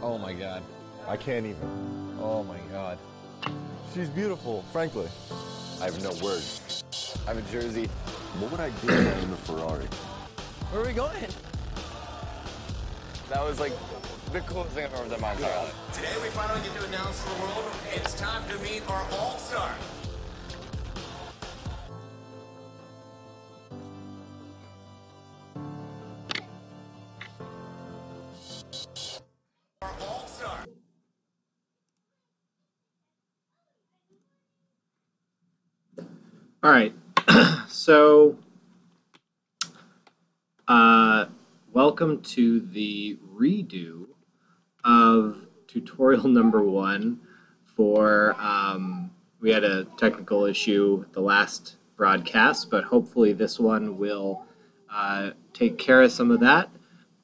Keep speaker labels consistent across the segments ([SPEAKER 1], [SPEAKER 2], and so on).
[SPEAKER 1] Oh my god.
[SPEAKER 2] I can't even.
[SPEAKER 1] Oh my god.
[SPEAKER 2] She's beautiful, frankly.
[SPEAKER 1] I have no words. I have a jersey.
[SPEAKER 2] What would I do if I owned a Ferrari?
[SPEAKER 1] Where are we going? That was like the coolest thing I've ever done in my entire life.
[SPEAKER 3] Today we finally get to announce to the world it's time to meet our all-star.
[SPEAKER 4] So, uh, welcome to the redo of tutorial number one for, um, we had a technical issue the last broadcast, but hopefully this one will uh, take care of some of that.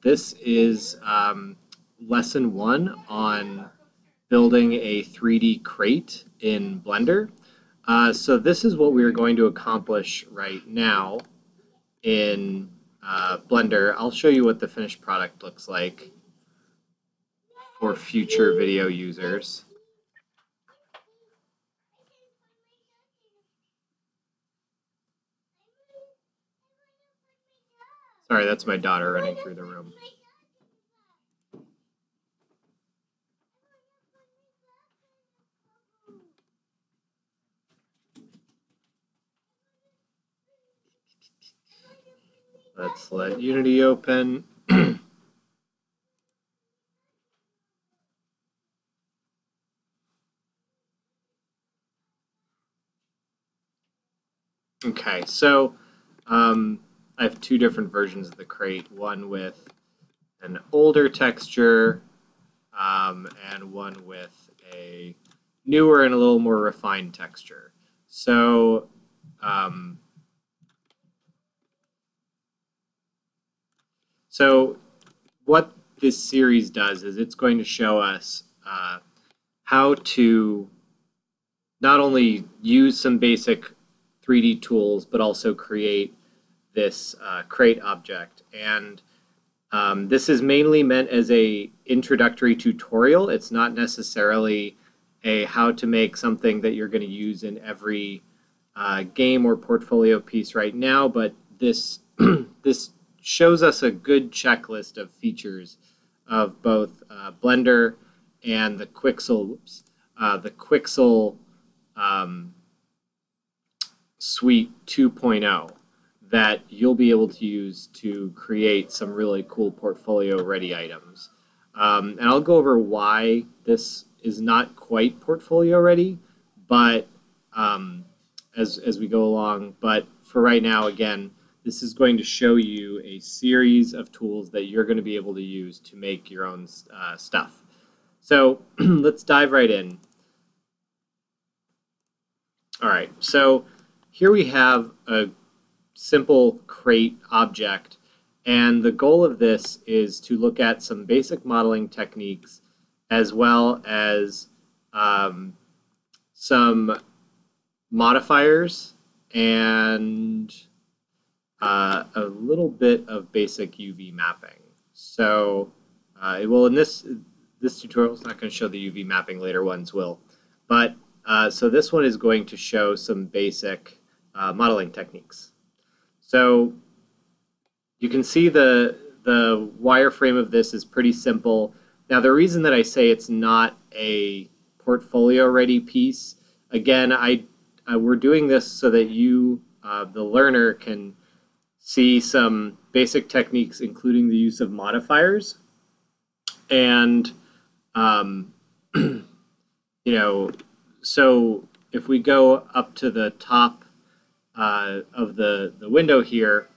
[SPEAKER 4] This is um, lesson one on building a 3D crate in Blender. Uh, so this is what we are going to accomplish right now in uh, Blender. I'll show you what the finished product looks like for future video users. Sorry, that's my daughter running through the room. Let's let Unity open. okay, so um, I have two different versions of the crate. One with an older texture, um, and one with a newer and a little more refined texture. So um, So, what this series does is it's going to show us uh, how to not only use some basic 3D tools, but also create this uh, crate object. And um, this is mainly meant as a introductory tutorial. It's not necessarily a how to make something that you're going to use in every uh, game or portfolio piece right now, but this this shows us a good checklist of features of both uh, Blender and the Quixel, uh, the Quixel um, Suite 2.0 that you'll be able to use to create some really cool portfolio ready items. Um, and I'll go over why this is not quite portfolio ready, but um, as, as we go along. But for right now, again, this is going to show you a series of tools that you're going to be able to use to make your own uh, stuff. So let's dive right in. All right, so here we have a simple crate object, and the goal of this is to look at some basic modeling techniques as well as um, some modifiers and uh, a little bit of basic UV mapping. So, uh, well, in this this tutorial is not going to show the UV mapping. Later ones will, but uh, so this one is going to show some basic uh, modeling techniques. So you can see the the wireframe of this is pretty simple. Now, the reason that I say it's not a portfolio ready piece, again, I, I we're doing this so that you, uh, the learner, can see some basic techniques, including the use of modifiers. And, um, you know, so if we go up to the top uh, of the, the window here,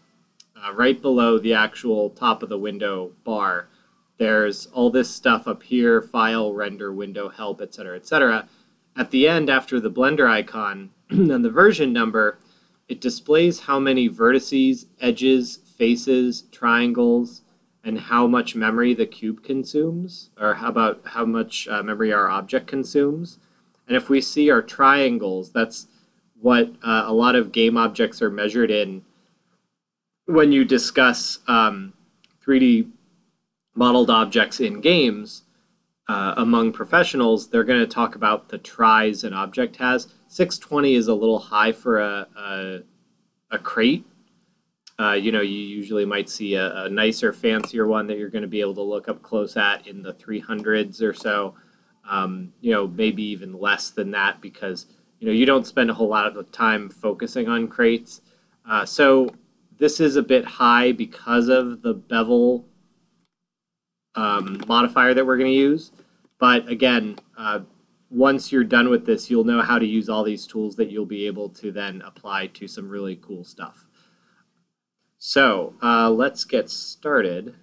[SPEAKER 4] uh, right below the actual top of the window bar, there's all this stuff up here, file, render, window, help, etc., etc. At the end, after the Blender icon and the version number, it displays how many vertices, edges, faces, triangles, and how much memory the cube consumes, or how about how much uh, memory our object consumes. And if we see our triangles, that's what uh, a lot of game objects are measured in when you discuss um, 3D modeled objects in games uh, among professionals, they're going to talk about the tris an object has. 620 is a little high for a, a, a crate. Uh, you know, you usually might see a, a, nicer, fancier one that you're going to be able to look up close at in the 300s or so. Um, you know, maybe even less than that because, you know, you don't spend a whole lot of time focusing on crates. Uh, so this is a bit high because of the bevel um, modifier that we're going to use. But again, uh, once you're done with this, you'll know how to use all these tools that you'll be able to then apply to some really cool stuff. So uh, let's get started.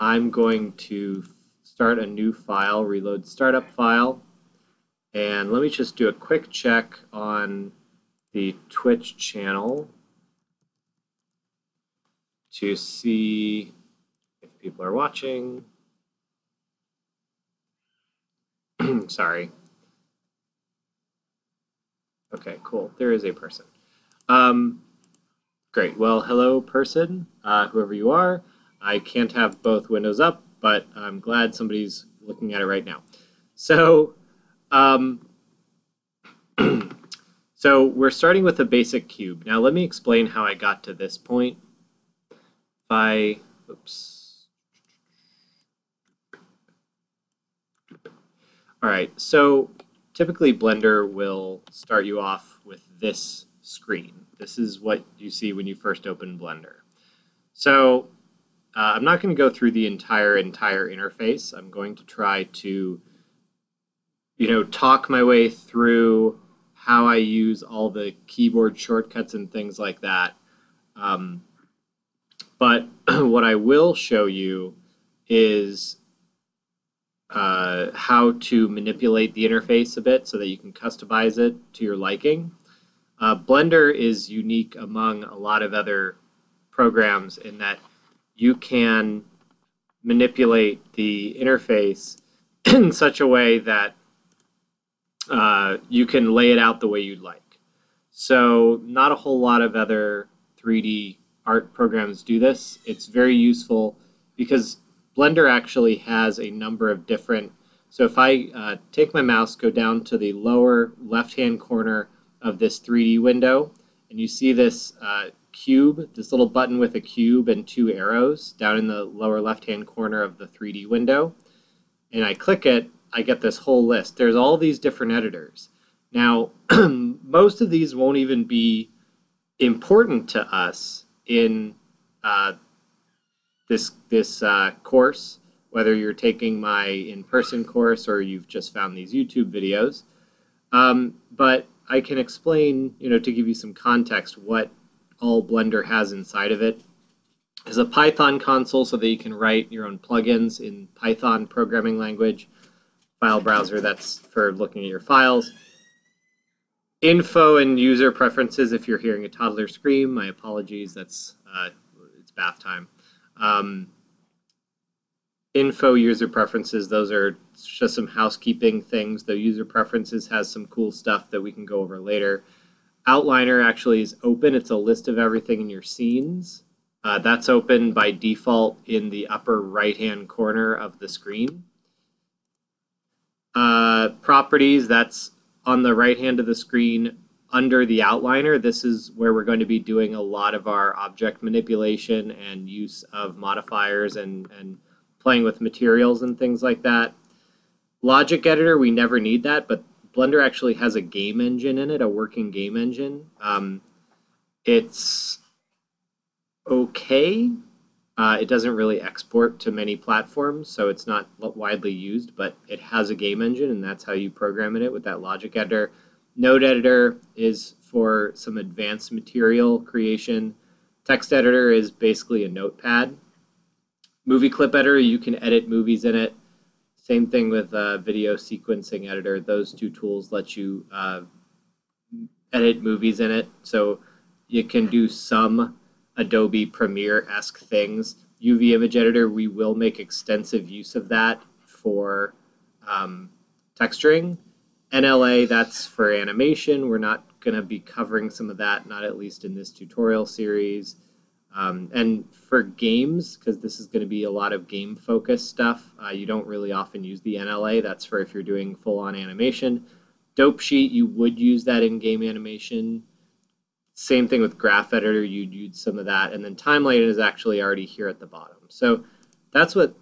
[SPEAKER 4] I'm going to start a new file, reload startup file. And let me just do a quick check on the Twitch channel to see if people are watching. Sorry. Okay, cool. There is a person. Um, great. Well, hello, person, uh, whoever you are. I can't have both windows up, but I'm glad somebody's looking at it right now. So, um, so we're starting with a basic cube. Now, let me explain how I got to this point. I, oops. All right, so typically Blender will start you off with this screen. This is what you see when you first open Blender. So uh, I'm not going to go through the entire entire interface. I'm going to try to, you know, talk my way through how I use all the keyboard shortcuts and things like that. Um, but what I will show you is uh, how to manipulate the interface a bit so that you can customize it to your liking. Uh, Blender is unique among a lot of other programs in that you can manipulate the interface in such a way that uh, you can lay it out the way you'd like. So not a whole lot of other 3D art programs do this. It's very useful because Blender actually has a number of different. So if I uh, take my mouse, go down to the lower left-hand corner of this 3D window, and you see this uh, cube, this little button with a cube and two arrows down in the lower left-hand corner of the 3D window, and I click it, I get this whole list. There's all these different editors. Now, most of these won't even be important to us in uh, this this uh, course, whether you're taking my in-person course or you've just found these YouTube videos. Um, but I can explain, you know, to give you some context, what all Blender has inside of it. Is a Python console so that you can write your own plugins in Python programming language. File browser, that's for looking at your files. Info and user preferences if you're hearing a toddler scream. My apologies, that's uh, it's bath time. Um, info user preferences, those are just some housekeeping things. The user preferences has some cool stuff that we can go over later. Outliner actually is open. It's a list of everything in your scenes. Uh, that's open by default in the upper right-hand corner of the screen. Uh, properties, that's on the right hand of the screen under the outliner, this is where we're going to be doing a lot of our object manipulation and use of modifiers and, and playing with materials and things like that. Logic editor, we never need that, but Blender actually has a game engine in it, a working game engine. Um, it's okay. Uh, it doesn't really export to many platforms, so it's not widely used, but it has a game engine, and that's how you program in it with that logic editor. Node editor is for some advanced material creation. Text editor is basically a notepad. Movie clip editor, you can edit movies in it. Same thing with uh, video sequencing editor. Those two tools let you uh, edit movies in it. So you can do some Adobe Premiere-esque things. UV image editor, we will make extensive use of that for um, texturing. NLA, that's for animation. We're not going to be covering some of that, not at least in this tutorial series. Um, and for games, because this is going to be a lot of game focused stuff, uh, you don't really often use the NLA. That's for if you're doing full on animation. Dope Sheet, you would use that in game animation. Same thing with Graph Editor, you'd use some of that. And then Timeline is actually already here at the bottom. So that's what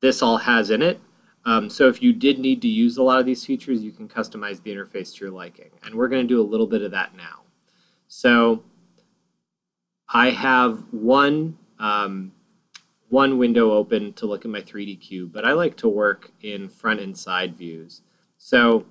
[SPEAKER 4] this all has in it. Um, so if you did need to use a lot of these features, you can customize the interface to your liking. And we're going to do a little bit of that now. So I have one um, one window open to look at my 3D cube, but I like to work in front and side views. So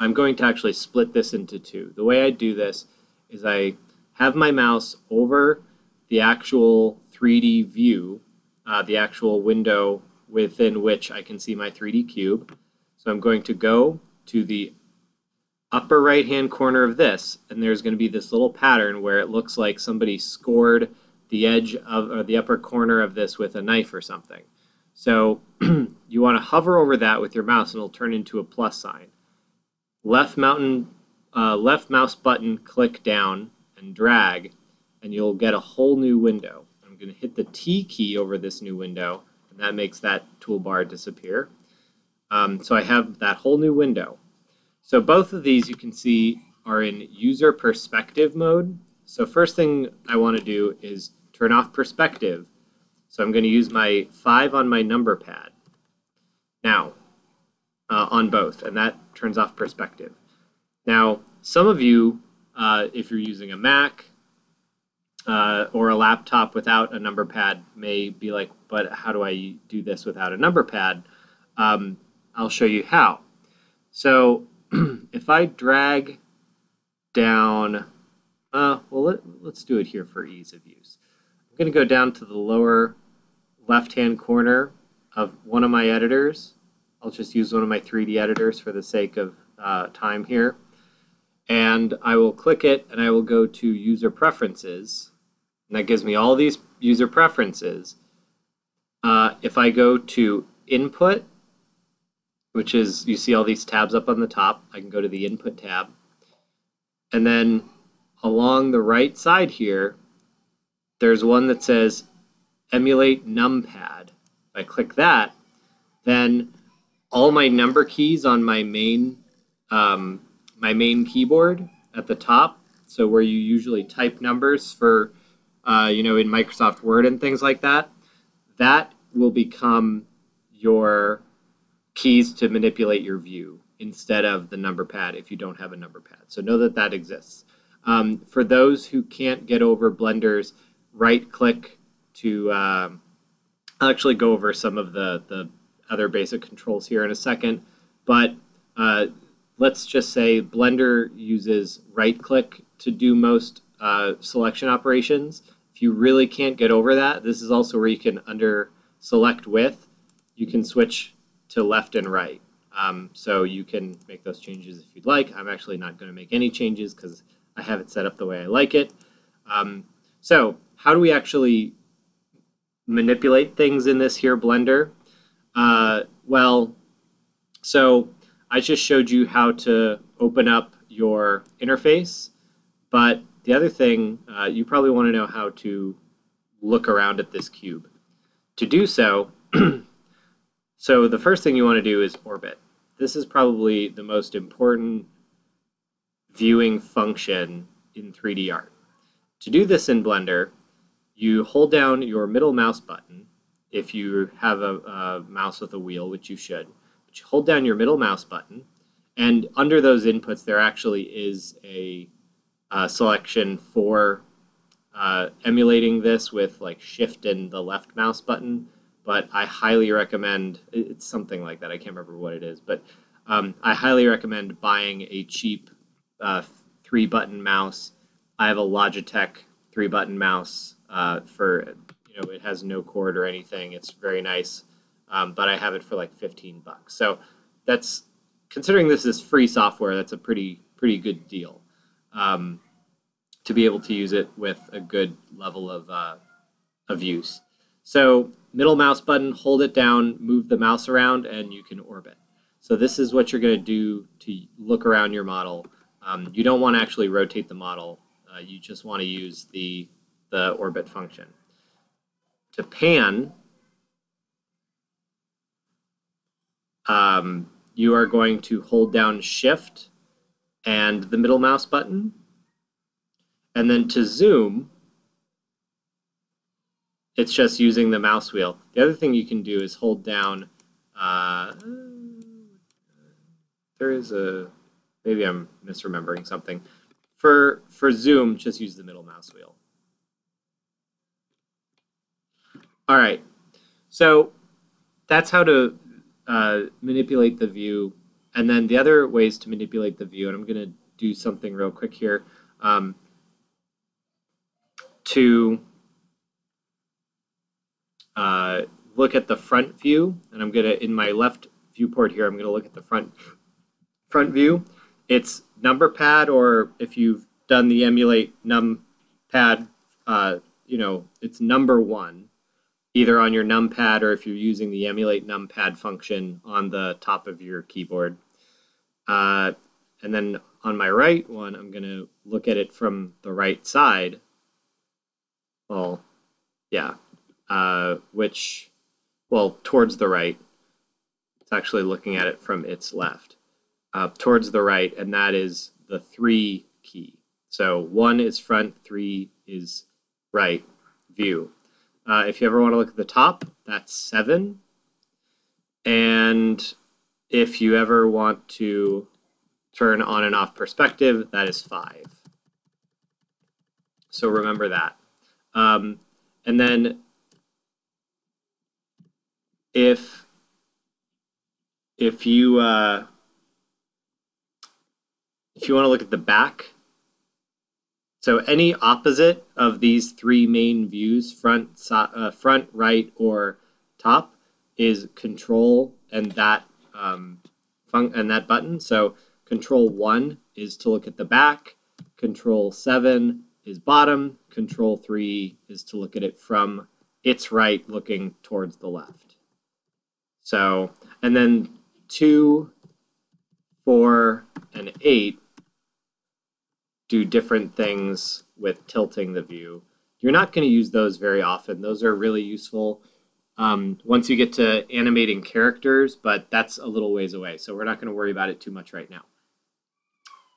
[SPEAKER 4] I'm going to actually split this into two. The way I do this is I have my mouse over the actual 3D view, uh, the actual window within which I can see my 3D cube. So I'm going to go to the upper right hand corner of this, and there's going to be this little pattern where it looks like somebody scored the edge of or the upper corner of this with a knife or something. So you want to hover over that with your mouse and it'll turn into a plus sign. Left mountain, uh, left mouse button, click down and drag, and you'll get a whole new window. I'm going to hit the T key over this new window, and that makes that toolbar disappear. Um, so I have that whole new window. So both of these you can see are in user perspective mode. So first thing I want to do is turn off perspective. So I'm going to use my 5 on my number pad. Now, uh, on both, and that turns off perspective. Now, some of you, uh, if you're using a Mac uh, or a laptop without a number pad, may be like, but how do I do this without a number pad? Um, I'll show you how. So if I drag down, uh, well, let, let's do it here for ease of use. I'm going to go down to the lower left-hand corner of one of my editors. I'll just use one of my 3D editors for the sake of uh, time here. And I will click it and I will go to user preferences. And that gives me all these user preferences. Uh, if I go to input, which is you see all these tabs up on the top, I can go to the input tab. And then along the right side here, there's one that says emulate numpad. If I click that, then all my number keys on my main um, my main keyboard at the top, so where you usually type numbers for uh, you know in Microsoft Word and things like that, that will become your keys to manipulate your view instead of the number pad if you don't have a number pad. So know that that exists. Um, for those who can't get over Blender's right click to, um, I'll actually go over some of the, the other basic controls here in a second, but uh, let's just say Blender uses right click to do most uh, selection operations. You really can't get over that, this is also where you can under select with, you can switch to left and right. Um, so you can make those changes if you'd like. I'm actually not going to make any changes because I have it set up the way I like it. Um, so how do we actually manipulate things in this here Blender? Uh, well, so I just showed you how to open up your interface, but the other thing, uh, you probably want to know how to look around at this cube. To do so, so the first thing you want to do is orbit. This is probably the most important viewing function in 3D art. To do this in Blender, you hold down your middle mouse button if you have a, a, mouse with a wheel, which you should. But you hold down your middle mouse button, and under those inputs, there actually is a, a selection for uh, emulating this with like shift and the left mouse button. But I highly recommend it's something like that. I can't remember what it is, but um, I highly recommend buying a cheap uh, three button mouse. I have a Logitech three button mouse uh, for you know it has no cord or anything. It's very nice, um, but I have it for like 15 bucks. So that's considering this is free software. That's a pretty pretty good deal um, to be able to use it with a good level of uh, of use. So middle mouse button, hold it down, move the mouse around, and you can orbit. So this is what you're going to do to look around your model. Um, you don't want to actually rotate the model. Uh, you just want to use the, the orbit function. To pan, um, you are going to hold down Shift and the middle mouse button. And then to zoom, it's just using the mouse wheel. The other thing you can do is hold down. Uh, there is a maybe I'm misremembering something. For for zoom, just use the middle mouse wheel. All right, so that's how to uh, manipulate the view. And then the other ways to manipulate the view, and I'm going to do something real quick here. Um, to uh, look at the front view, and I'm gonna in my left viewport here, I'm gonna look at the front front view. It's number pad, or if you've done the emulate num pad, uh, you know, it's number one, either on your numpad or if you're using the emulate numpad function on the top of your keyboard. Uh, and then on my right one, I'm gonna look at it from the right side. Well, yeah, uh, which, well, towards the right. It's actually looking at it from its left, uh, towards the right, and that is the three key. So one is front, three is right view. Uh, if you ever want to look at the top, that's seven. And if you ever want to turn on and off perspective, that is five. So remember that. Um, and then if if you uh, if you want to look at the back, so any opposite of these three main views, front, so, uh, front, right, or top, is control and that um, and that button. So control one is to look at the back. Control seven is bottom. Control three is to look at it from its right, looking towards the left. So, and then two, four, and eight do different things with tilting the view. You're not going to use those very often. Those are really useful um, once you get to animating characters, but that's a little ways away. So we're not going to worry about it too much right now.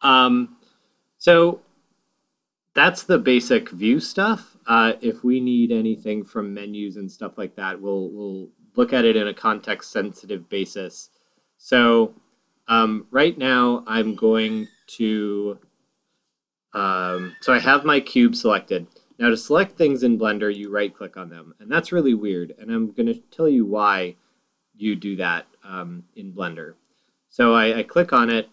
[SPEAKER 4] Um, so that's the basic view stuff. Uh, if we need anything from menus and stuff like that, we'll, we'll look at it in a context sensitive basis. So um, right now I'm going to, um, so I have my cube selected. Now to select things in Blender, you right click on them and that's really weird. And I'm going to tell you why you do that um, in Blender. So I, I click on it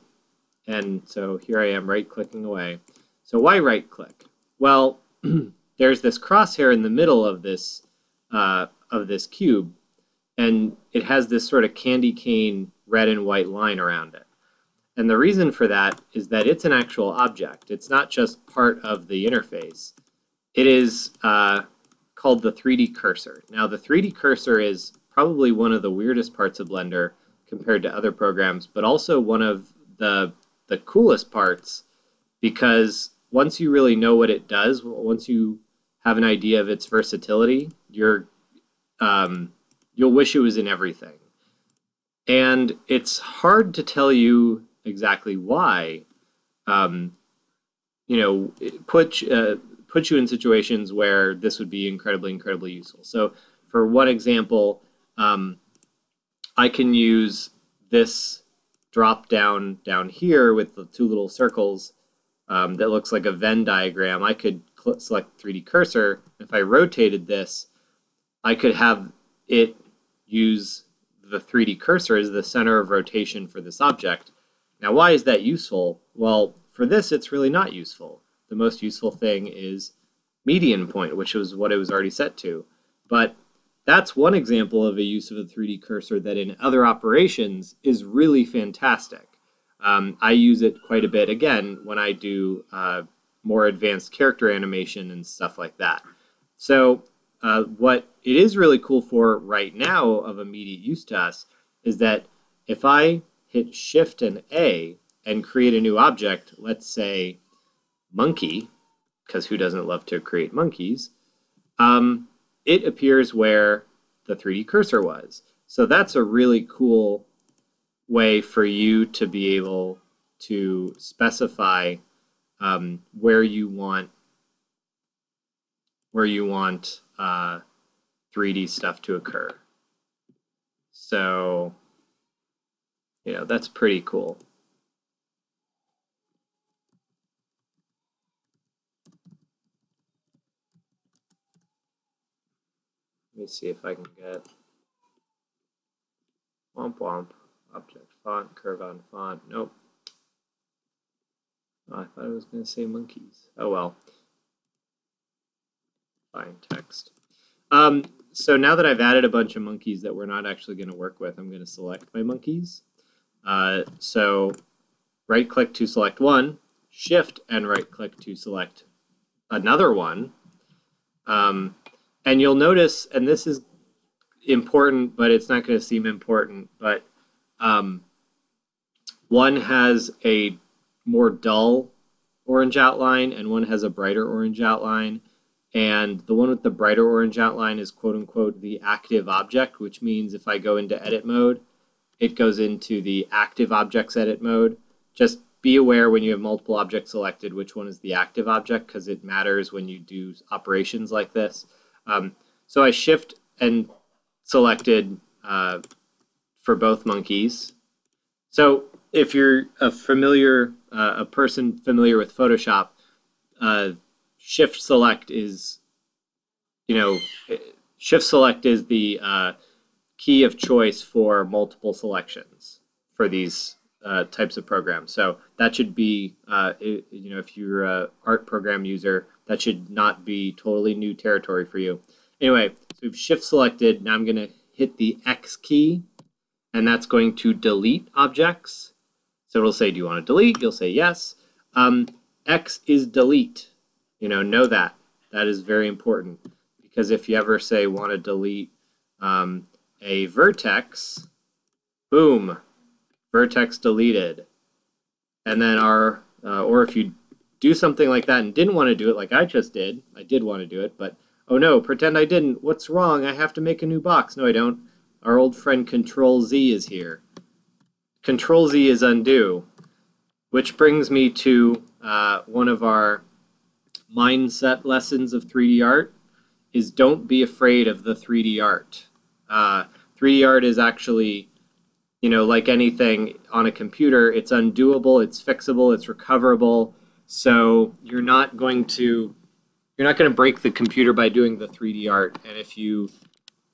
[SPEAKER 4] and so here I am right clicking away. So why right click? Well, there's this crosshair in the middle of this uh, of this cube and it has this sort of candy cane red and white line around it. And the reason for that is that it's an actual object. It's not just part of the interface. It is uh, called the 3D cursor. Now the 3D cursor is probably one of the weirdest parts of Blender compared to other programs, but also one of the, the coolest parts because once you really know what it does, once you have an idea of its versatility, you're um, you'll wish it was in everything. And it's hard to tell you exactly why. Um, you know, put uh, put you in situations where this would be incredibly, incredibly useful. So, for one example, um, I can use this drop down down here with the two little circles um, that looks like a Venn diagram. I could select 3D cursor. If I rotated this, I could have it use the 3D cursor as the center of rotation for this object. Now, why is that useful? Well, for this, it's really not useful. The most useful thing is median point, which was what it was already set to. But that's one example of a use of a 3D cursor that in other operations is really fantastic. Um, I use it quite a bit, again, when I do uh, more advanced character animation and stuff like that. So uh, what it is really cool for right now of immediate use to us is that if I hit Shift and A, and create a new object, let's say monkey, because who doesn't love to create monkeys, um, it appears where the 3D cursor was. So that's a really cool way for you to be able to specify um, where you want where you want uh, 3D stuff to occur. So, you know, that's pretty cool. Let me see if I can get womp womp object font curve on font. Nope. Oh, I thought I was going to say monkeys. Oh well. Fine text. Um, so now that I've added a bunch of monkeys that we're not actually going to work with, I'm going to select my monkeys. Uh, so right click to select one, shift and right click to select another one. Um, and you'll notice, and this is important, but it's not going to seem important, but um, one has a more dull orange outline and one has a brighter orange outline. And the one with the brighter orange outline is quote unquote the active object, which means if I go into edit mode, it goes into the active objects edit mode. Just be aware when you have multiple objects selected which one is the active object because it matters when you do operations like this. Um, so I shift and selected uh, for both monkeys. So if you're a familiar, uh, a person familiar with Photoshop, uh, shift select is, you know, shift select is the uh, key of choice for multiple selections for these uh, types of programs. So that should be, uh, it, you know, if you're a art program user, that should not be totally new territory for you. Anyway, so we've shift selected. Now I'm going to hit the X key, and that's going to delete objects. So it'll say, do you want to delete? You'll say yes. Um, X is delete. You know, know that. That is very important because if you ever say want to delete um, a vertex, boom, vertex deleted. And then our, uh, or if you do something like that and didn't want to do it like I just did, I did want to do it, but oh no, pretend I didn't. What's wrong? I have to make a new box. No, I don't. Our old friend Control Z is here. Control Z is undo, which brings me to uh, one of our mindset lessons of 3D art is don't be afraid of the 3D art. Uh, 3D art is actually, you know, like anything on a computer, it's undoable, it's fixable, it's recoverable. So you're not going to you're not going to break the computer by doing the 3D art. And if you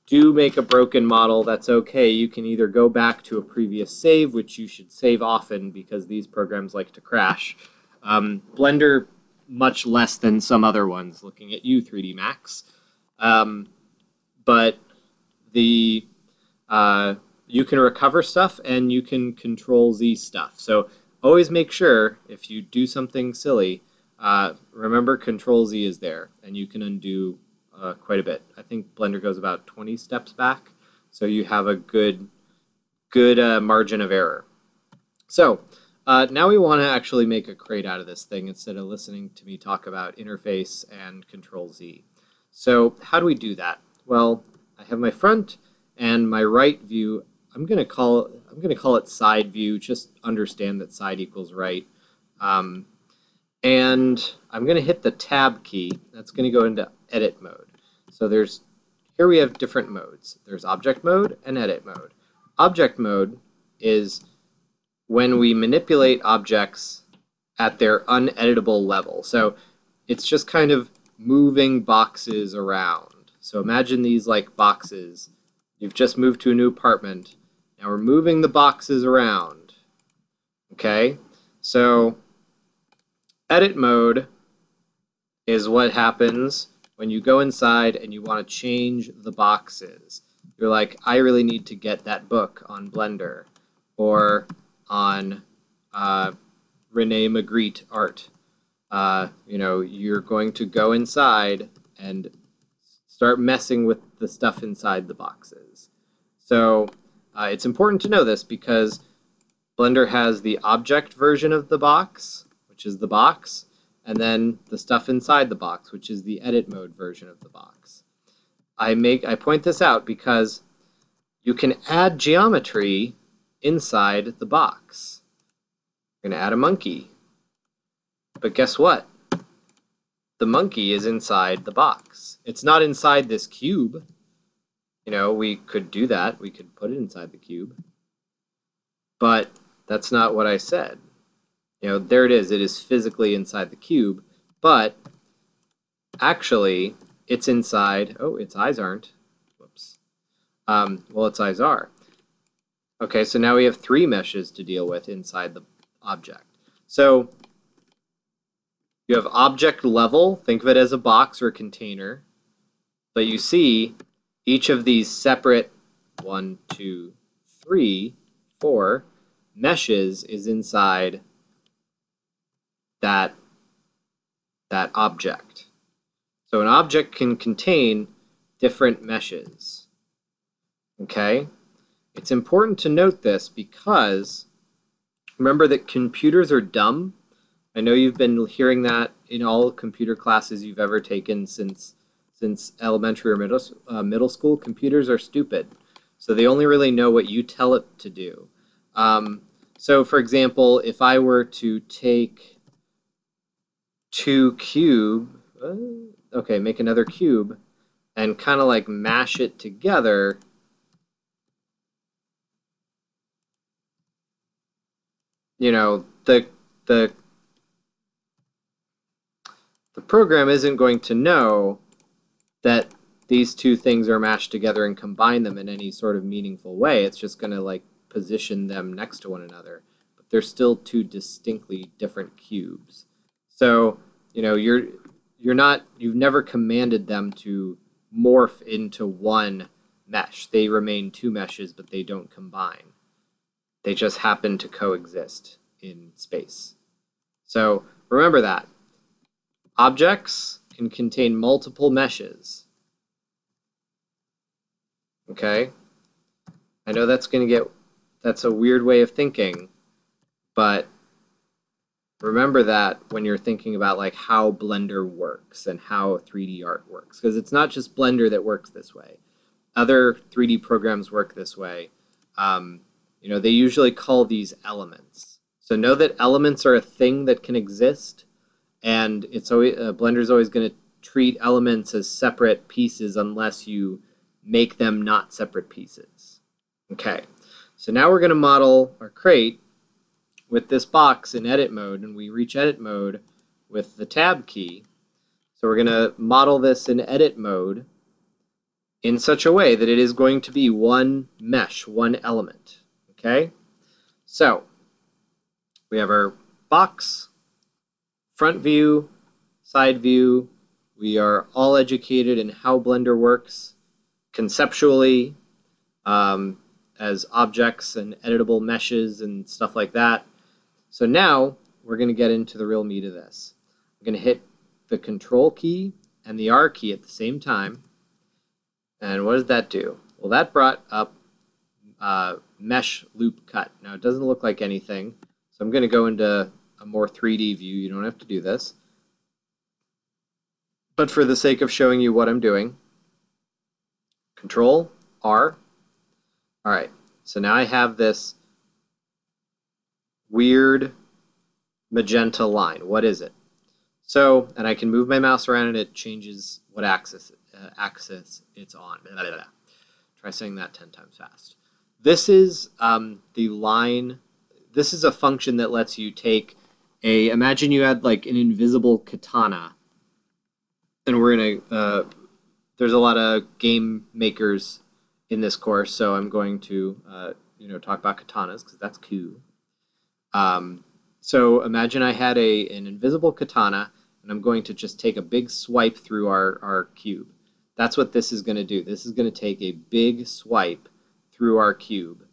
[SPEAKER 4] do make a broken model, that's okay. You can either go back to a previous save, which you should save often because these programs like to crash. Um, Blender, much less than some other ones, looking at you, 3D Max. Um, but the uh, you can recover stuff and you can control Z stuff. So always make sure if you do something silly, uh, remember Control Z is there, and you can undo uh, quite a bit. I think Blender goes about 20 steps back, so you have a good, good uh, margin of error. So uh, now we want to actually make a crate out of this thing instead of listening to me talk about interface and Control Z. So how do we do that? Well, I have my front and my right view. I'm going to call I'm going to call it side view. Just understand that side equals right. Um, and I'm going to hit the tab key. That's going to go into edit mode. So there's here we have different modes. There's object mode and edit mode. Object mode is when we manipulate objects at their uneditable level. So it's just kind of moving boxes around. So imagine these like boxes. You've just moved to a new apartment. Now we're moving the boxes around. Okay? So edit mode is what happens when you go inside and you want to change the boxes. You're like, I really need to get that book on Blender or on uh, Rene Magritte art. Uh, you know, you're going to go inside and start messing with the stuff inside the boxes. So uh, it's important to know this because Blender has the object version of the box, which is the box, and then the stuff inside the box, which is the edit mode version of the box. I make I point this out because you can add geometry inside the box. You're going to add a monkey. But guess what? The monkey is inside the box. It's not inside this cube. You know, we could do that. We could put it inside the cube. But that's not what I said. You know, there it is. It is physically inside the cube, but actually it's inside. Oh, its eyes aren't. Whoops. Um, well, its eyes are. Okay, so now we have three meshes to deal with inside the object. So you have object level, think of it as a box or a container. But you see each of these separate one, two, three, four meshes is inside that, that object. So an object can contain different meshes. Okay? It's important to note this because remember that computers are dumb. I know you've been hearing that in all computer classes you've ever taken since since elementary or middle, uh, middle school. Computers are stupid. So they only really know what you tell it to do. Um, so for example, if I were to take two cube, uh, okay, make another cube, and kind of like mash it together, you know, the the the program isn't going to know that these two things are mashed together and combine them in any sort of meaningful way. It's just going to like position them next to one another, but they're still two distinctly different cubes. So, you know, you're you're not you've never commanded them to morph into one mesh. They remain two meshes, but they don't combine. They just happen to coexist in space. So remember that. Objects can contain multiple meshes. Okay? I know that's going to get, that's a weird way of thinking, but remember that when you're thinking about like how Blender works and how 3D art works. Because it's not just Blender that works this way. Other 3D programs work this way. Um, you know, they usually call these elements. So know that elements are a thing that can exist, and it's always uh, Blender's always going to treat elements as separate pieces unless you make them not separate pieces. Okay, so now we're going to model our crate with this box in edit mode, and we reach edit mode with the tab key. So we're going to model this in edit mode in such a way that it is going to be one mesh, one element. Okay, so we have our box, front view, side view. We are all educated in how Blender works conceptually um, as objects and editable meshes and stuff like that. So now we're going to get into the real meat of this. I'm going to hit the control key and the R key at the same time. And what does that do? Well, that brought up uh, mesh loop cut. Now it doesn't look like anything, so I'm going to go into a more 3D view. You don't have to do this. But for the sake of showing you what I'm doing, Control R. All right, so now I have this weird magenta line. What is it? So, and I can move my mouse around and it changes what axis, uh, axis it's on. Blah, blah, blah. Try saying that 10 times fast. This is um, the line, this is a function that lets you take a, imagine you had like an invisible katana, and we're gonna, uh, there's a lot of game makers in this course, so I'm going to, uh, you know, talk about katanas because that's cool. Um, so imagine I had a an invisible katana, and I'm going to just take a big swipe through our, our cube. That's what this is going to do. This is going to take a big swipe through our cube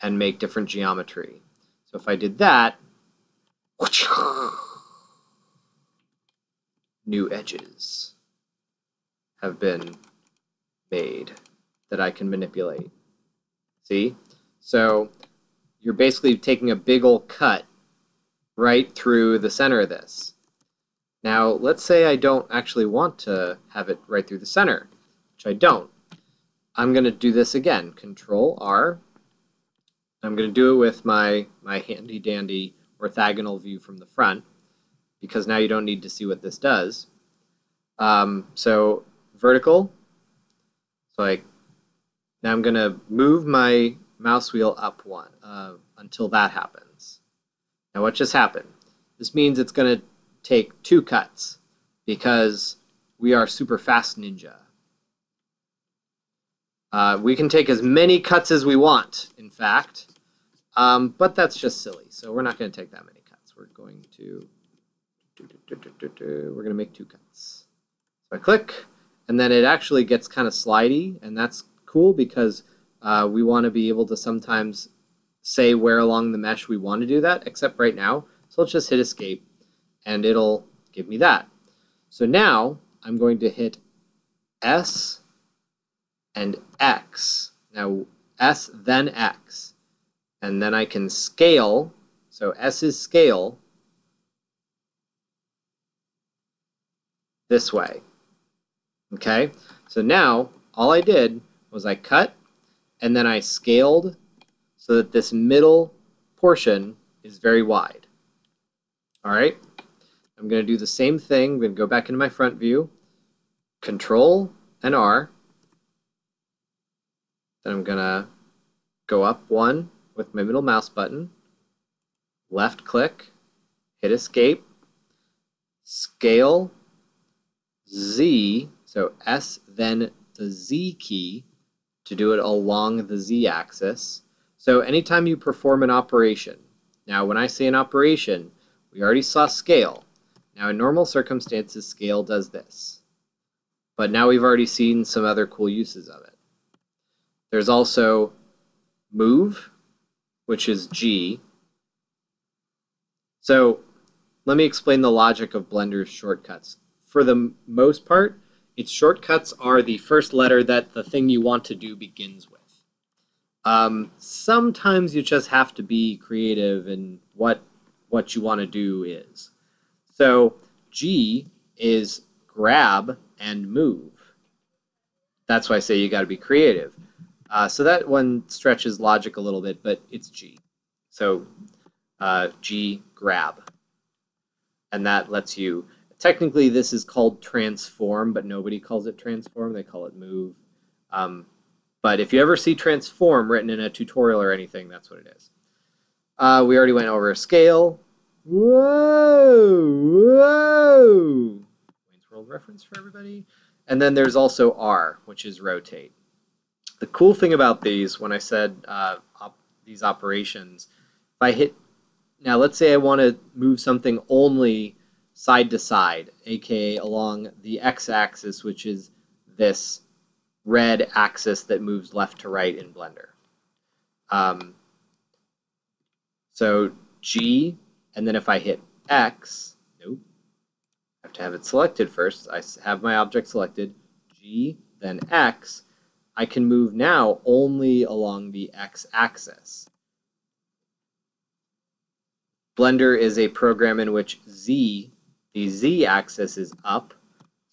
[SPEAKER 4] and make different geometry. So if I did that, new edges have been made that I can manipulate. See? So you're basically taking a big old cut right through the center of this. Now, let's say I don't actually want to have it right through the center, which I don't. I'm going to do this again. Control R. I'm going to do it with my, my handy dandy orthogonal view from the front because now you don't need to see what this does. Um, so vertical. So I now I'm going to move my mouse wheel up one uh, until that happens. Now what just happened? This means it's going to take two cuts because we are super fast ninja. Uh, we can take as many cuts as we want, in fact, um, but that's just silly. So we're not going to take that many cuts. We're going to we're going to make two cuts. So I click, and then it actually gets kind of slidey, and that's cool because uh, we want to be able to sometimes say where along the mesh we want to do that, except right now. So let's just hit escape, and it'll give me that. So now I'm going to hit S and X. Now S then X. And then I can scale. So S is scale this way. Okay, so now all I did was I cut and then I scaled so that this middle portion is very wide. All right, I'm going to do the same thing. I'm going to go back into my front view, Control and R. Then I'm going to go up one with my middle mouse button, left click, hit escape, scale Z, so S then the Z key to do it along the Z axis. So anytime you perform an operation, now when I say an operation, we already saw scale. Now in normal circumstances, scale does this. But now we've already seen some other cool uses of it. There's also move, which is G. So let me explain the logic of Blender's shortcuts for the most part, its shortcuts are the first letter that the thing you want to do begins with. Um, sometimes you just have to be creative in what what you want to do is. So G is grab and move. That's why I say you got to be creative. Uh, so that one stretches logic a little bit, but it's G. So uh, G grab, and that lets you technically this is called transform, but nobody calls it transform. They call it move. Um, but if you ever see transform written in a tutorial or anything, that's what it is. Uh, we already went over a scale. Whoa, whoa. Wayne's World reference for everybody. And then there's also R, which is rotate. The cool thing about these, when I said uh, op these operations, if I hit, now let's say I want to move something only side to side, aka along the x-axis, which is this red axis that moves left to right in Blender. Um, so G, and then if I hit X, nope, I have to have it selected first. I have my object selected, G, then X. I can move now only along the x-axis. Blender is a program in which Z the z-axis is up,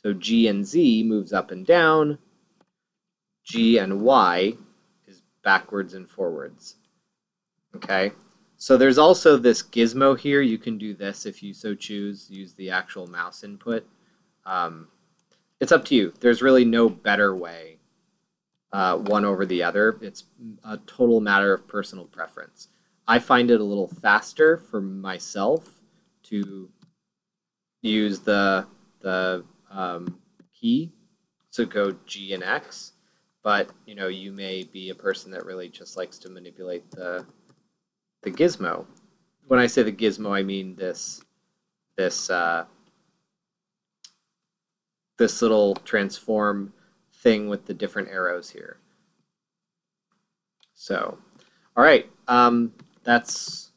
[SPEAKER 4] so g and z moves up and down. g and y is backwards and forwards. Okay, so there's also this gizmo here. You can do this if you so choose, use the actual mouse input. Um, it's up to you. There's really no better way, uh, one over the other. It's a total matter of personal preference. I find it a little faster for myself to use the the um, key to go G and X, but you know you may be a person that really just likes to manipulate the the gizmo. When I say the gizmo, I mean this this uh, this little transform thing with the different arrows here. So, all right, um, that's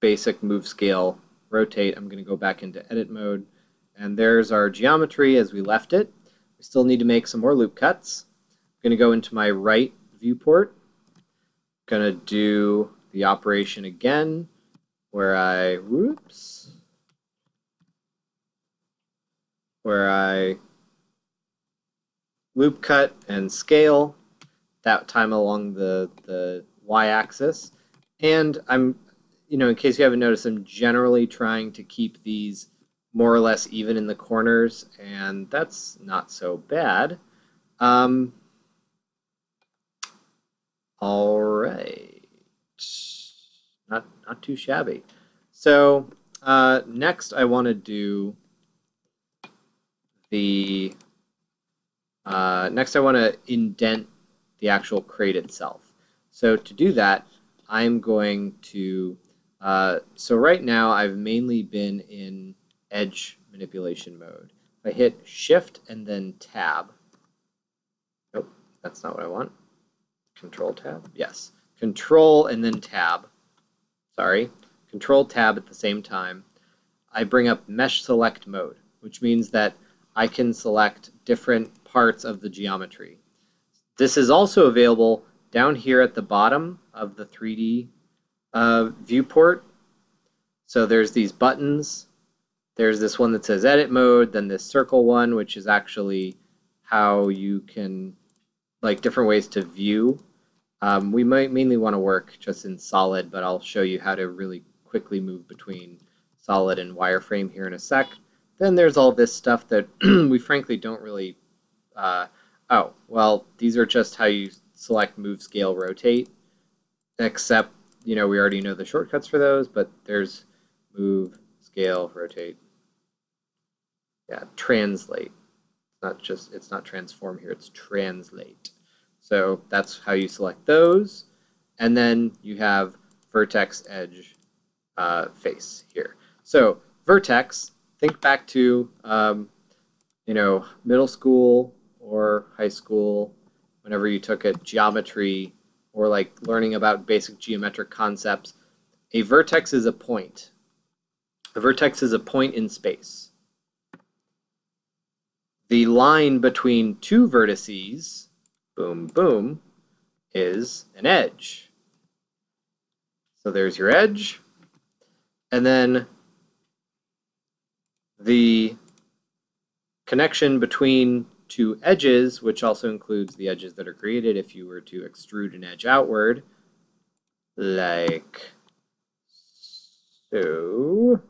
[SPEAKER 4] basic move scale rotate, I'm going to go back into edit mode. And there's our geometry as we left it. We still need to make some more loop cuts. I'm going to go into my right viewport. I'm going to do the operation again where I, whoops, where I loop cut and scale that time along the, the y-axis. And I'm, you know, in case you haven't noticed, I'm generally trying to keep these more or less even in the corners, and that's not so bad. Um, all right, not not too shabby. So uh, next, I want to do the uh, next. I want to indent the actual crate itself. So to do that, I'm going to. Uh, so right now, I've mainly been in edge manipulation mode. If I hit Shift and then Tab. Nope, that's not what I want. Control Tab. Yes, Control and then Tab. Sorry, Control Tab at the same time. I bring up Mesh Select mode, which means that I can select different parts of the geometry. This is also available down here at the bottom of the 3D uh, viewport. So there's these buttons. There's this one that says edit mode, then this circle one, which is actually how you can, like different ways to view. Um, we might mainly want to work just in solid, but I'll show you how to really quickly move between solid and wireframe here in a sec. Then there's all this stuff that we frankly don't really, uh, oh, well, these are just how you select move, scale, rotate, except, you know, we already know the shortcuts for those, but there's move, scale, rotate. Yeah, translate. Not just, it's not transform here, it's translate. So that's how you select those. And then you have vertex, edge, uh, face here. So vertex, think back to, um, you know, middle school or high school, whenever you took a geometry or like learning about basic geometric concepts. A vertex is a point. A vertex is a point in space. The line between two vertices, boom, boom, is an edge. So there's your edge. And then the connection between two edges, which also includes the edges that are created if you were to extrude an edge outward, like so,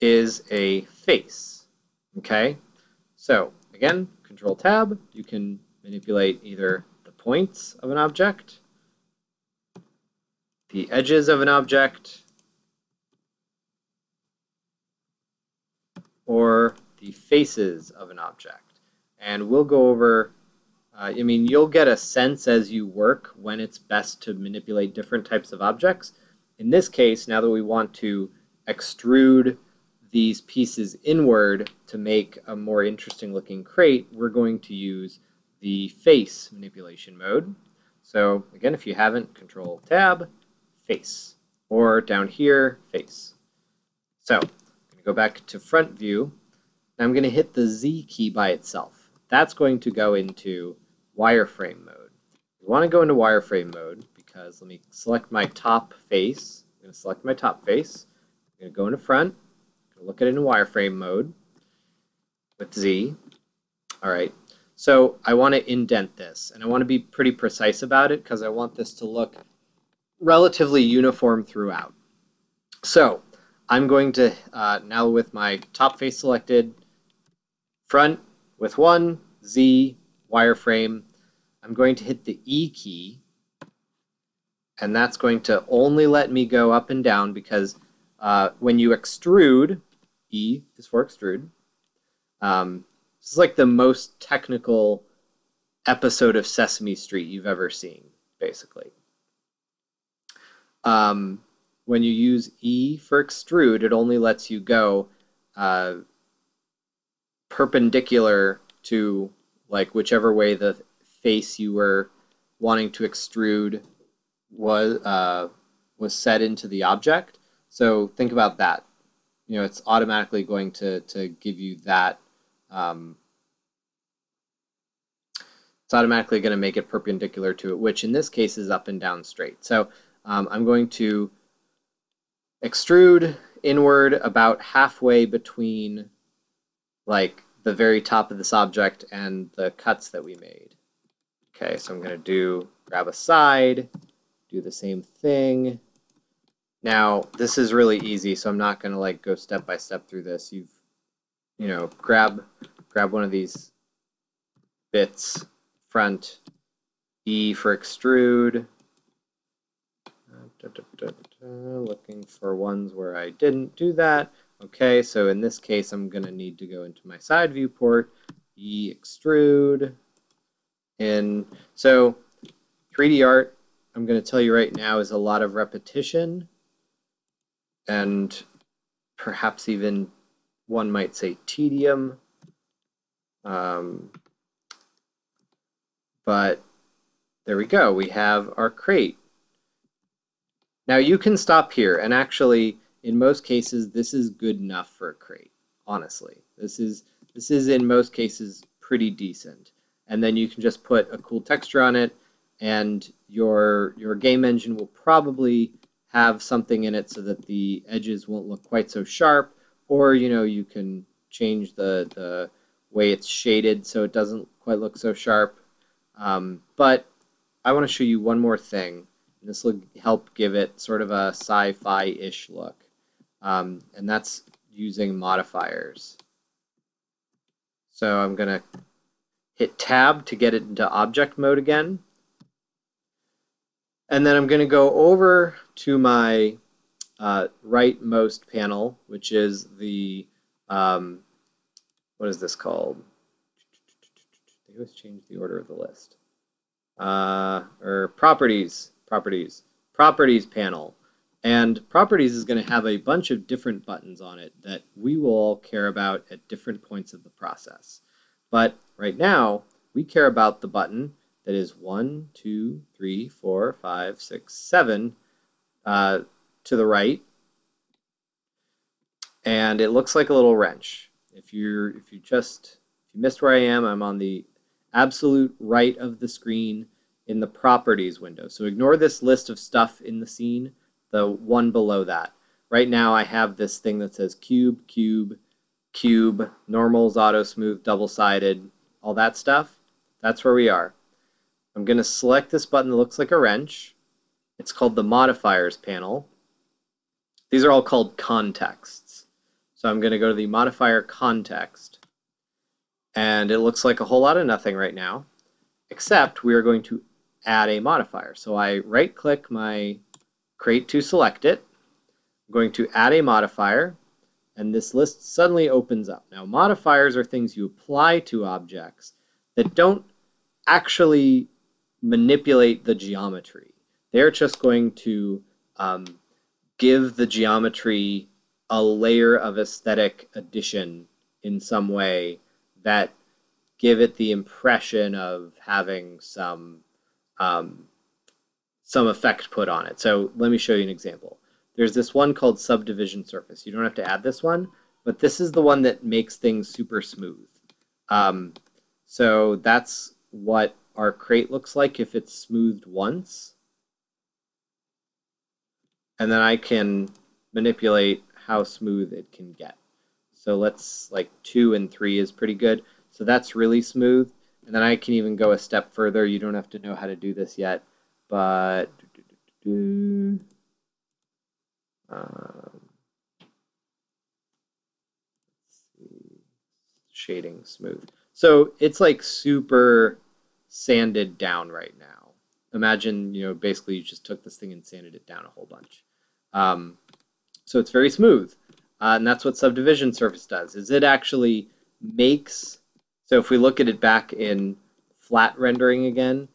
[SPEAKER 4] is a face. Okay, so again, Control Tab, you can manipulate either the points of an object, the edges of an object, or the faces of an object. And we'll go over, uh, I mean, you'll get a sense as you work when it's best to manipulate different types of objects. In this case, now that we want to extrude these pieces inward to make a more interesting looking crate, we're going to use the face manipulation mode. So again, if you haven't, Control Tab, Face, or down here, Face. So go back to front view. I'm going to hit the Z key by itself. That's going to go into wireframe mode. We want to go into wireframe mode because let me select my top face. I'm going to select my top face. I'm going to go into front. Look at it in wireframe mode with Z. All right. So I want to indent this, and I want to be pretty precise about it because I want this to look relatively uniform throughout. So I'm going to, uh, now with my top face selected, front with one, Z, wireframe, I'm going to hit the E key, and that's going to only let me go up and down because uh, when you extrude, E is for extrude, um, this is like the most technical episode of Sesame Street you've ever seen, basically. Um, when you use E for extrude, it only lets you go uh, perpendicular to like whichever way the face you were wanting to extrude was uh, was set into the object. So think about that. You know, it's automatically going to to give you that um, it's automatically going to make it perpendicular to it, which in this case is up and down straight. So um, I'm going to extrude inward about halfway between like the very top of this object and the cuts that we made. Okay, so I'm going to do grab a side, do the same thing. Now, this is really easy, so I'm not going to like go step by step through this. You've, you know, grab grab one of these bits, front, E for extrude. Da, da, da, looking for ones where I didn't do that. Okay, so in this case, I'm going to need to go into my side viewport, E extrude, and so 3D art, I'm going to tell you right now, is a lot of repetition and perhaps even one might say tedium. Um, but there we go. We have our crate. Now you can stop here, and actually, in most cases, this is good enough for a crate. Honestly, this is this is in most cases pretty decent. And then you can just put a cool texture on it, and your your game engine will probably have something in it so that the edges won't look quite so sharp, or you know you can change the the way it's shaded so it doesn't quite look so sharp. Um, but I want to show you one more thing. This will help give it sort of a sci-fi-ish look. Um, and that's using modifiers. So I'm going to hit tab to get it into object mode again. And then I'm going to go over to my uh, rightmost panel, which is the, um, what is this called? They always change the order of the list. Uh, or properties, properties, properties panel. And properties is going to have a bunch of different buttons on it that we will all care about at different points of the process. But right now, we care about the button that is one, two, three, four, five, six, seven uh, to the right. And it looks like a little wrench. If you're if you just if you missed where I am, I'm on the absolute right of the screen in the properties window. So ignore this list of stuff in the scene, the one below that. Right now I have this thing that says cube, cube, cube, normals, auto smooth, double sided, all that stuff. That's where we are. I'm going to select this button that looks like a wrench. It's called the modifiers panel. These are all called contexts. So I'm going to go to the modifier context. And it looks like a whole lot of nothing right now, except we are going to add a modifier. So I right click my crate to select it. I'm going to add a modifier and this list suddenly opens up. Now modifiers are things you apply to objects that don't actually manipulate the geometry. They're just going to um, give the geometry a layer of aesthetic addition in some way that give it the impression of having some um, some effect put on it. So let me show you an example. There's this one called subdivision surface. You don't have to add this one, but this is the one that makes things super smooth. Um, so that's what our crate looks like if it's smoothed once. And then I can manipulate how smooth it can get. So let's like two and three is pretty good. So that's really smooth. And then I can even go a step further. You don't have to know how to do this yet, but um, shading smooth. So it's like super sanded down right now. Imagine, you know, basically you just took this thing and sanded it down a whole bunch. Um, so it's very smooth. Uh, and that's what subdivision surface does, is it actually makes, so if we look at it back in flat rendering again,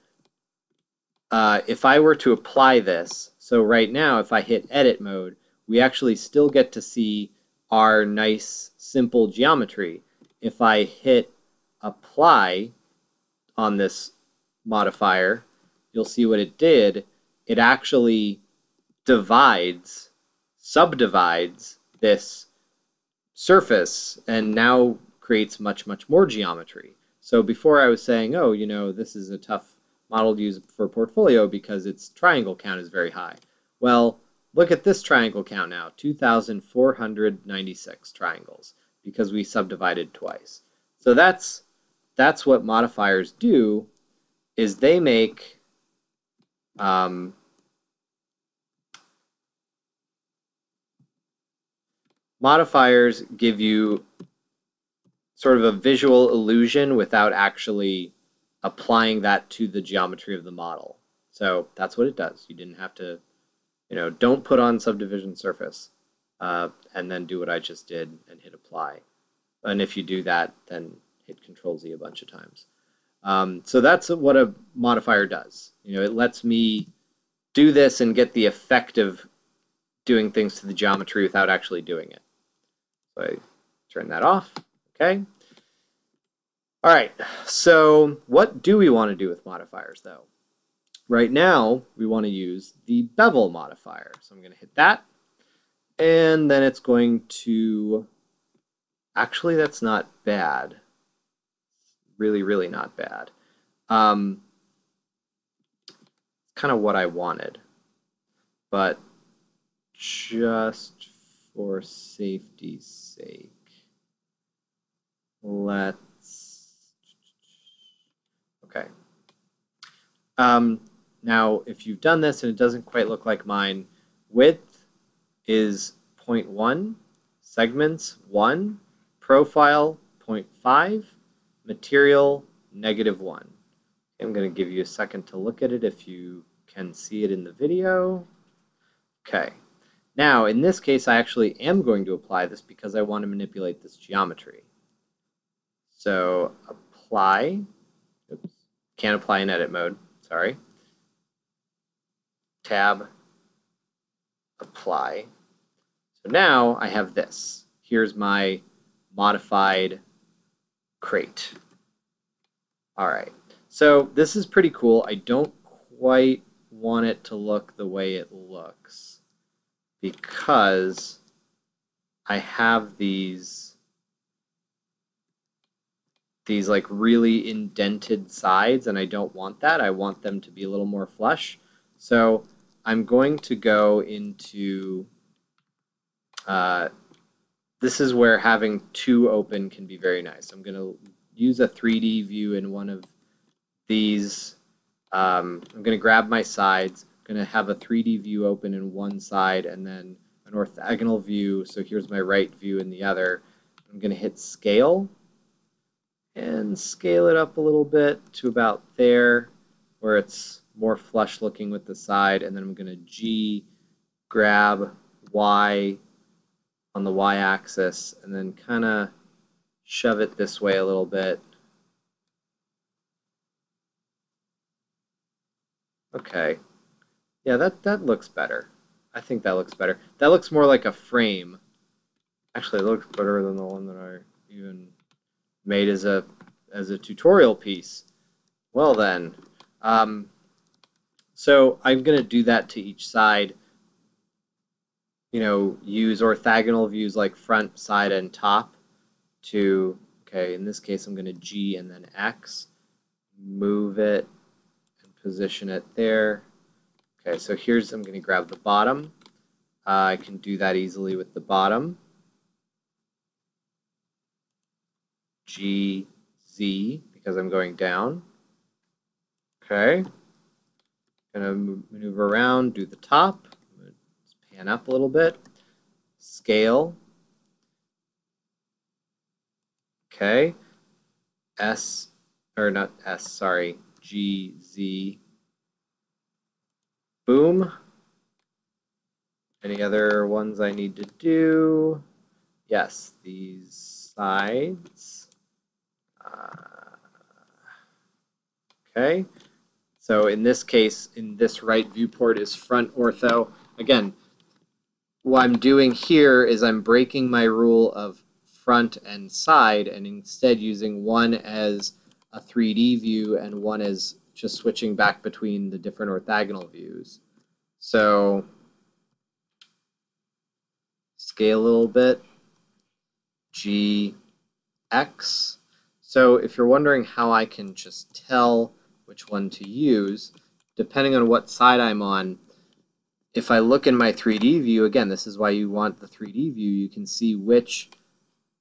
[SPEAKER 4] uh, if I were to apply this, so right now if I hit edit mode, we actually still get to see our nice simple geometry. If I hit apply on this modifier, you'll see what it did. It actually divides, subdivides this surface and now creates much, much more geometry. So before I was saying, oh, you know, this is a tough model to use for portfolio because its triangle count is very high. Well, look at this triangle count now, 2,496 triangles because we subdivided twice. So that's that's what modifiers do is they make um, modifiers give you sort of a visual illusion without actually applying that to the geometry of the model. So that's what it does. You didn't have to, you know, don't put on subdivision surface uh, and then do what I just did and hit apply. And if you do that, then hit Control Z a bunch of times. Um, so that's what a modifier does. You know, it lets me do this and get the effect of doing things to the geometry without actually doing it. So I turn that off. Okay. All right. So what do we want to do with modifiers though? Right now, we want to use the bevel modifier. So I'm going to hit that. And then it's going to, actually that's not bad. Really, really not bad. Um, kind of what I wanted. But just for safety's sake, let's, okay. Um, now, if you've done this and it doesn't quite look like mine, width is 0.1, segments 1, profile 0.5, material negative 1. I'm going to give you a second to look at it if you can see it in the video. Okay. Now, in this case, I actually am going to apply this because I want to manipulate this geometry. So, apply. Oops. Can't apply in edit mode. Sorry. Tab. Apply. So now I have this. Here's my modified crate. All right. So this is pretty cool. I don't quite want it to look the way it looks because I have these these like really indented sides and I don't want that. I want them to be a little more flush. So I'm going to go into uh, this is where having two open can be very nice. I'm going to use a 3D view in one of these. Um, I'm going to grab my sides. I'm going to have a 3D view open in one side and then an orthogonal view. So here's my right view in the other. I'm going to hit scale and scale it up a little bit to about there where it's more flush looking with the side. And then I'm going to G, grab Y on the Y axis and then kind of shove it this way a little bit Okay. Yeah, that, that looks better. I think that looks better. That looks more like a frame. Actually, it looks better than the one that I even made as a as a tutorial piece. Well then, um, so I'm going to do that to each side. You know, use orthogonal views like front, side, and top to, okay, in this case I'm going to G and then X, move it and position it there. Okay, so here's, I'm going to grab the bottom. Uh, I can do that easily with the bottom. G, Z, because I'm going down. Okay. Gonna maneuver around, do the top. pan up a little bit. Scale. Okay. S, or not S, sorry. G, Z, boom. Any other ones I need to do? Yes, these sides. Okay, so in this case, in this right viewport is front ortho. Again, what I'm doing here is I'm breaking my rule of front and side and instead using one as a 3D view and one is just switching back between the different orthogonal views. So scale a little bit, G, X. So if you're wondering how I can just tell which one to use, depending on what side I'm on, if I look in my 3D view, again, this is why you want the 3D view, you can see which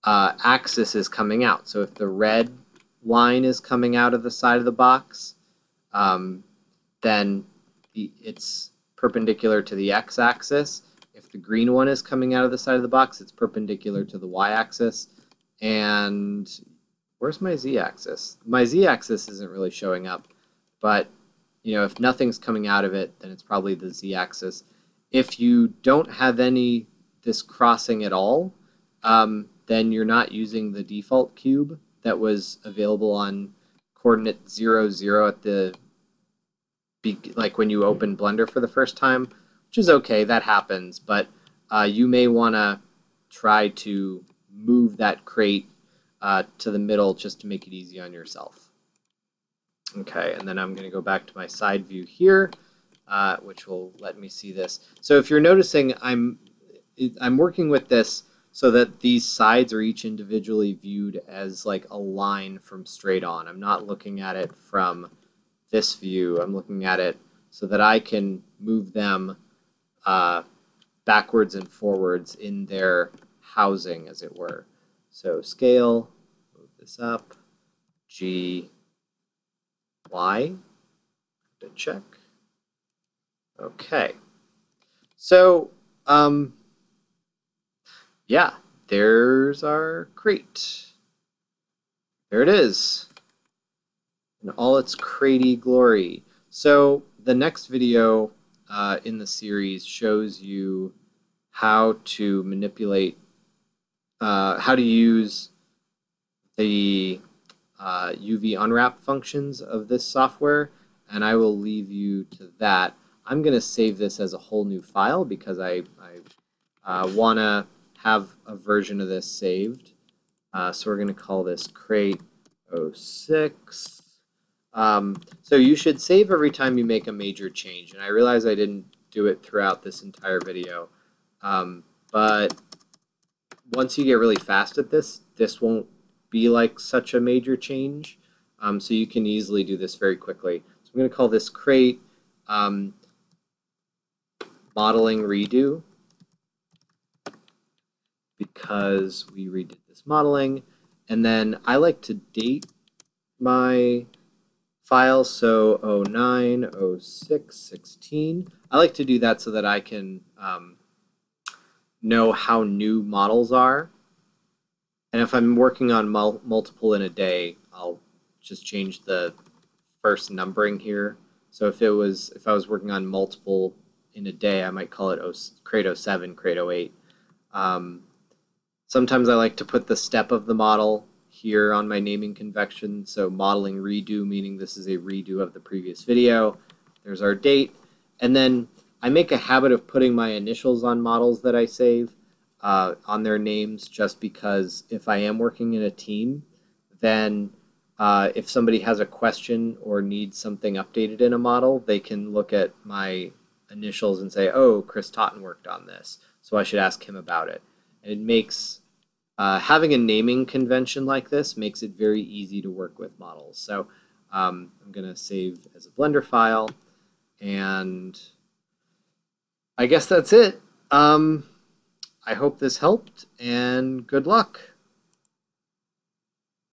[SPEAKER 4] uh, axis is coming out. So if the red line is coming out of the side of the box, um, then the, it's perpendicular to the x-axis. If the green one is coming out of the side of the box, it's perpendicular to the y-axis. And where's my z-axis? My z-axis isn't really showing up, but you know, if nothing's coming out of it, then it's probably the z-axis. If you don't have any this crossing at all, um, then you're not using the default cube that was available on coordinate 0, 0 at the like when you open Blender for the first time, which is okay, that happens, but uh, you may want to try to move that crate uh, to the middle just to make it easy on yourself. Okay, and then I'm going to go back to my side view here, uh, which will let me see this. So if you're noticing, I'm I'm working with this so that these sides are each individually viewed as like a line from straight on. I'm not looking at it from this view. I'm looking at it so that I can move them uh, backwards and forwards in their housing, as it were. So scale, move this up, G, Y, to check. Okay. So, um, yeah, there's our crate. There it is in all its cratey glory. So the next video uh, in the series shows you how to manipulate, uh, how to use the uh, UV unwrap functions of this software, and I will leave you to that. I'm going to save this as a whole new file because I, I uh, want to have a version of this saved. Uh, so we're going to call this crate 06. Um, so you should save every time you make a major change. And I realize I didn't do it throughout this entire video. Um, but once you get really fast at this, this won't be like such a major change. Um, so you can easily do this very quickly. So I'm going to call this crate um, modeling redo because we redid this modeling. And then I like to date my file, so 09, 06, 16. I like to do that so that I can um, know how new models are. And if I'm working on mul multiple in a day, I'll just change the first numbering here. So if it was, if I was working on multiple in a day, I might call it Crate 07, Crate 08. Um, sometimes I like to put the step of the model here on my naming convention. So modeling redo, meaning this is a redo of the previous video. There's our date. And then I make a habit of putting my initials on models that I save uh, on their names just because if I am working in a team, then uh, if somebody has a question or needs something updated in a model, they can look at my initials and say, oh, Chris Totten worked on this, so I should ask him about it. And it makes uh, having a naming convention like this makes it very easy to work with models. So um, I'm going to save as a Blender file, and I guess that's it. Um, I hope this helped, and good luck.